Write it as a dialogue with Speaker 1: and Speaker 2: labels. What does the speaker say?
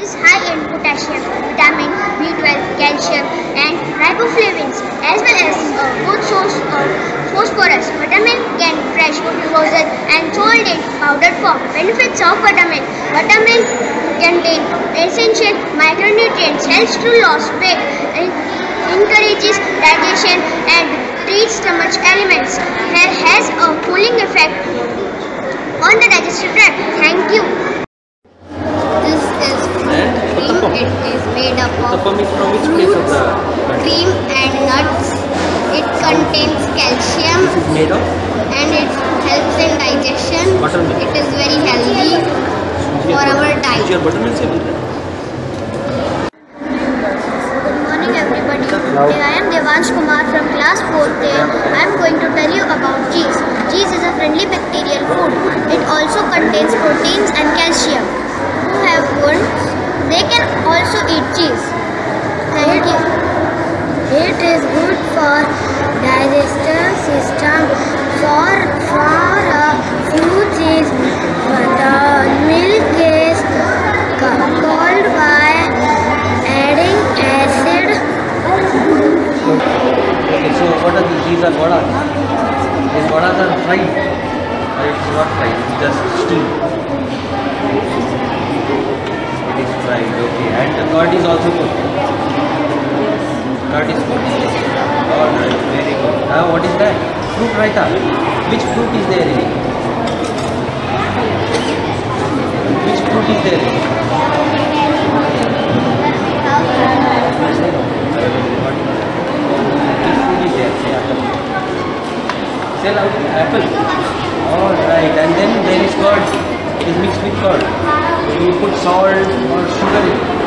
Speaker 1: is high in potassium, vitamin B12, calcium, and riboflavins, as well as a good source of phosphorus. Buttermilk can fresh, frozen, and sold in powdered form. Benefits of buttermilk: Buttermilk contains essential micronutrients, helps to lose weight, en- encourages digestion, and treats stomach ailments. Has a cooling effect on the digestive tract.
Speaker 2: It is made up of
Speaker 3: fruits,
Speaker 2: cream and nuts. It contains calcium and it helps in digestion. It is very healthy for our diet.
Speaker 1: Good morning everybody. Today I am Devansh Kumar from class 4th. I am going to tell you about cheese. Cheese is a friendly bacterial food. It also contains proteins and calcium.
Speaker 3: What are these? These vadas. Are fried. Or it's not fried, it's just steamed. It is fried, okay. And the curd is also good. Curd is good. Alright, very good. Ah, what is that? Fruit raita. Which fruit is there? Which fruit is there? Sell out apple. All right, and then there is curd. It is mixed with curd. So you put salt or sugar in.